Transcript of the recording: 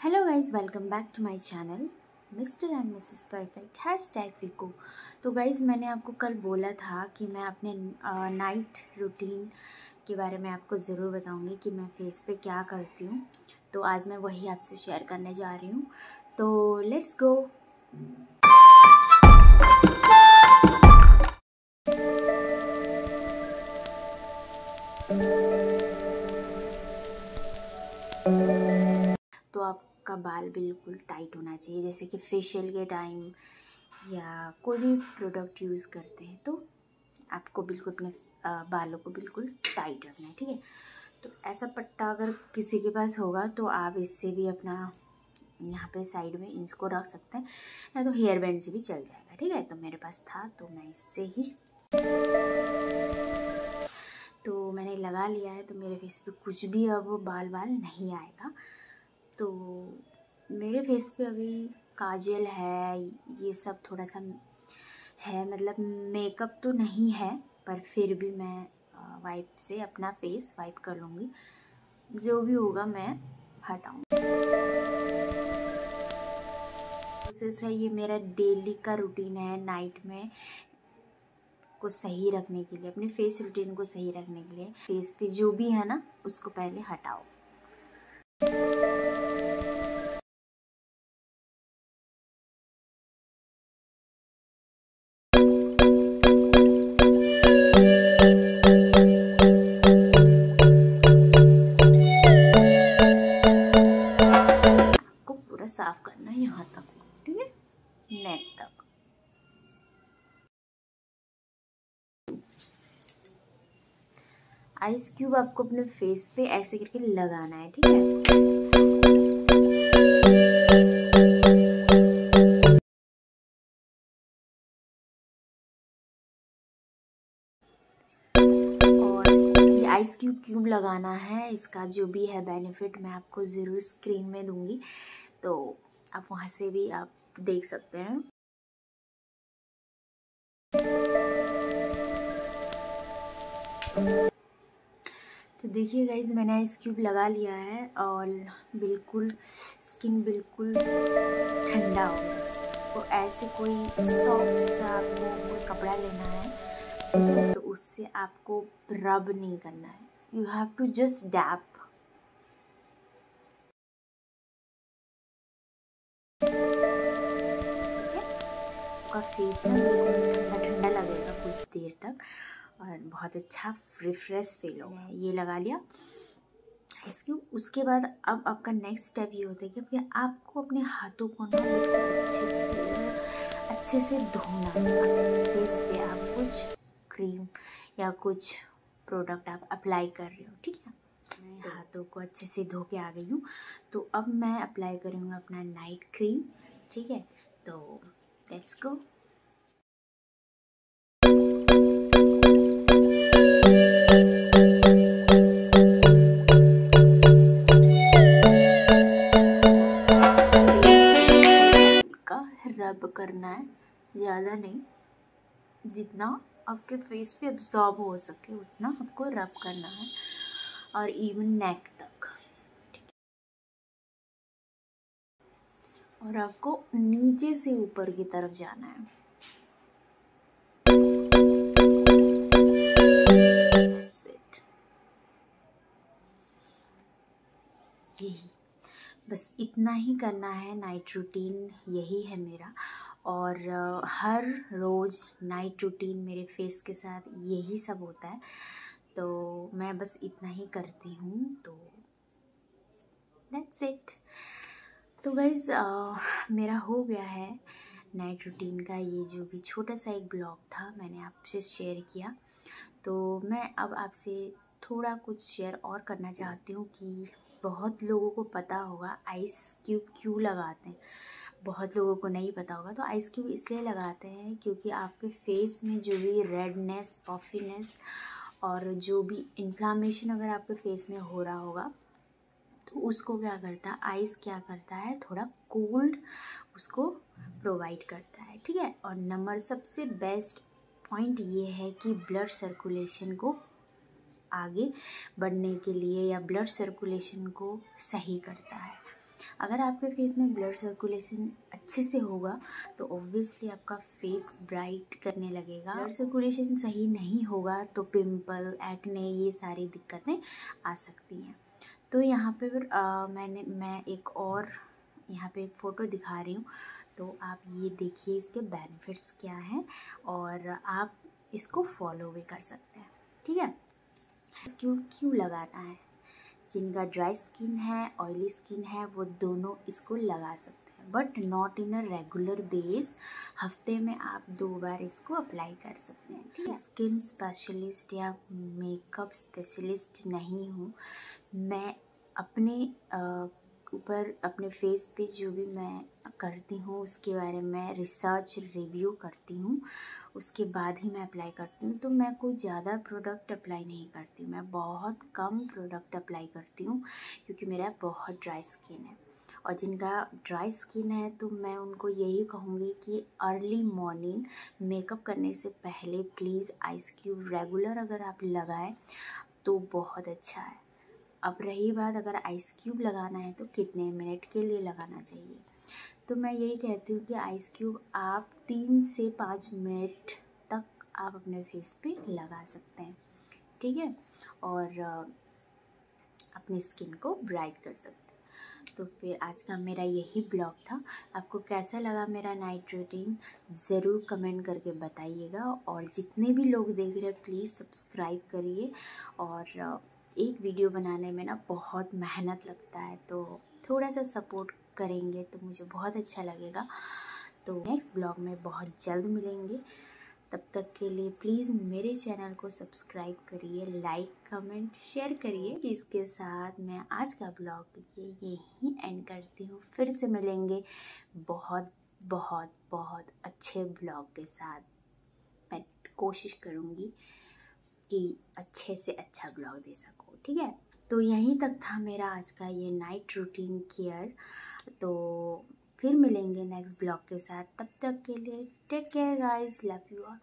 Hello guys welcome back to my channel Mr and Mrs perfect hashtag Vicco तो guys मैंने आपको कल बोला था कि मैं अपने नाइट रूटीन के बारे में आपको ज़रूर बताऊँगी कि मैं फेस पे क्या करती हूँ। तो आज मैं वही आपसे शेयर करने जा रही हूँ। तो लेट्स गो तो आपका बाल बिल्कुल टाइट होना चाहिए, जैसे कि फेशियल के टाइम या कोई भी प्रोडक्ट यूज़ करते हैं तो आपको बिल्कुल अपने बालों को बिल्कुल टाइट रखना है, ठीक है? तो ऐसा पट्टा अगर किसी के पास होगा तो आप इससे भी अपना यहाँ पे साइड में इसको रख सकते हैं या तो हेयर बैंड से भी चल जाएगा, ठीक है? तो मेरे पास था तो मैं इससे ही तो मैंने लगा लिया है तो मेरे फेस पे कुछ भी अब बाल बाल नहीं आएगा। तो मेरे फेस पे अभी काजल है, ये सब थोड़ा सा है मतलब मेकअप तो नहीं है, पर फिर भी मैं वाइप से अपना फेस वाइप कर लूँगी। जो भी होगा मैं हटाऊँ प्रोसेस है, ये मेरा डेली का रूटीन है नाइट में को सही रखने के लिए, अपने फेस रूटीन को सही रखने के लिए फेस पे जो भी है ना, उसको पहले हटाओ। आइस क्यूब आपको अपने फेस पे ऐसे करके लगाना है, ठीक है? और आइस क्यूब क्यूब लगाना है, इसका जो भी है बेनिफिट मैं आपको ज़रूर स्क्रीन में दूँगी। तो आप वहाँ से भी आप देख सकते हैं। तो देखिए गाइज़ मैंने आइस क्यूब लगा लिया है और बिल्कुल स्किन बिल्कुल ठंडा हो गया तो ऐसे कोई सॉफ्ट सा आपको कोई कपड़ा लेना है, ठीक है? तो उससे आपको रब नहीं करना है। You have to just dab face ना बिल्कुल ठंडा ठंडा लगेगा कुछ देर तक। और बहुत अच्छा रिफ्रेश फील होगा ये लगा लिया। इसके उसके बाद अब आपका नेक्स्ट स्टेप ये होता है कि आपको अपने हाथों को ना अच्छे से अच्छे से धोना फेस पे आप कुछ क्रीम या कुछ प्रोडक्ट आप अप्लाई कर रहे हो ठीक है? मैं हाथों को अच्छे से धो के आ गई हूँ। तो अब मैं अप्लाई करूँगा अपना नाइट क्रीम ठीक है? तो लेट्स गो रब करना है, ज़्यादा नहीं। जितना आपके फेस पे अब्जॉर्ब हो सके, उतना आपको रब करना है, और इवन नेक तक। और आपको नीचे से ऊपर की तरफ़ जाना है। यही बस इतना ही करना है नाइट रूटीन यही है मेरा। और हर रोज़ नाइट रूटीन मेरे फेस के साथ यही सब होता है। तो मैं बस इतना ही करती हूँ तो दैट्स इट तो गाइज़ मेरा हो गया है नाइट रूटीन का ये जो भी छोटा सा एक ब्लॉग था, मैंने आपसे शेयर किया। तो मैं अब आपसे थोड़ा कुछ शेयर और करना चाहती हूँ कि बहुत लोगों को पता होगा आइस क्यूब क्यों लगाते हैं। बहुत लोगों को नहीं पता होगा तो आइस क्यूब इसलिए लगाते हैं क्योंकि आपके फेस में जो भी रेडनेस पफीनेस और जो भी इन्फ्लामेशन अगर आपके फेस में हो रहा होगा तो उसको क्या करता है आइस क्या करता है, थोड़ा कोल्ड उसको प्रोवाइड करता है, ठीक है? और नंबर सबसे बेस्ट पॉइंट ये है कि ब्लड सर्कुलेशन को आगे बढ़ने के लिए या ब्लड सर्कुलेशन को सही करता है। अगर आपके फेस में ब्लड सर्कुलेशन अच्छे से होगा तो ऑब्वियसली आपका फेस ब्राइट करने लगेगा। ब्लड सर्कुलेशन सही नहीं होगा तो पिंपल एक्ने ये सारी दिक्कतें आ सकती हैं। तो यहाँ पे फिर मैंने, मैं एक और यहाँ पे एक फ़ोटो दिखा रही हूँ। तो आप ये देखिए इसके बेनिफिट्स क्या हैं और आप इसको फॉलो भी कर सकते हैं। ठीक है? क्यों क्यों लगाना है? जिनका ड्राई स्किन है ऑयली स्किन है वो दोनों इसको लगा सकते हैं। But not in a regular base हफ़्ते में आप दो बार इसको अप्लाई कर सकते हैं। ठीक है। स्किन स्पेशलिस्ट या मेकअप स्पेशलिस्ट नहीं हूँ। मैं अपने ऊपर अपने फेस पे जो भी मैं करती हूँ, उसके बारे में रिसर्च रिव्यू करती हूँ। उसके बाद ही मैं अप्लाई करती हूँ। तो मैं कोई ज़्यादा प्रोडक्ट अप्लाई नहीं करती। मैं बहुत कम प्रोडक्ट अप्लाई करती हूँ, क्योंकि मेरा बहुत ड्राई स्किन है। और जिनका ड्राई स्किन है तो मैं उनको यही कहूँगी कि अर्ली मॉर्निंग मेकअप करने से पहले प्लीज़ आइस क्यूब रेगुलर अगर आप लगाएँ तो बहुत अच्छा है। अब रही बात अगर आइस क्यूब लगाना है तो कितने मिनट के लिए लगाना चाहिए? तो मैं यही कहती हूँ कि आइस क्यूब आप तीन से पाँच मिनट तक आप अपने फेस पे लगा सकते हैं, ठीक है? और अपनी स्किन को ब्राइट कर सकते हैं। तो फिर आज का मेरा यही ब्लॉग था। आपको कैसा लगा मेरा नाइट रूटीन ज़रूर कमेंट करके बताइएगा। और जितने भी लोग देख रहे हैं प्लीज़ सब्सक्राइब करिए। और एक वीडियो बनाने में ना बहुत मेहनत लगता है तो थोड़ा सा सपोर्ट करेंगे तो मुझे बहुत अच्छा लगेगा। तो नेक्स्ट ब्लॉग में बहुत जल्द मिलेंगे। तब तक के लिए प्लीज़ मेरे चैनल को सब्सक्राइब करिए, लाइक, कमेंट, शेयर करिए। इसके साथ मैं आज का ब्लॉग ये, यहीं एंड करती हूँ। फिर से मिलेंगे बहुत बहुत बहुत अच्छे ब्लॉग के साथ। मैं कोशिश करूँगी कि अच्छे से अच्छा ब्लॉग दे सको, ठीक है? तो यहीं तक था मेरा आज का ये नाइट रूटीन केयर तो फिर मिलेंगे नेक्स्ट ब्लॉग के साथ। तब तक के लिए take care guys love you all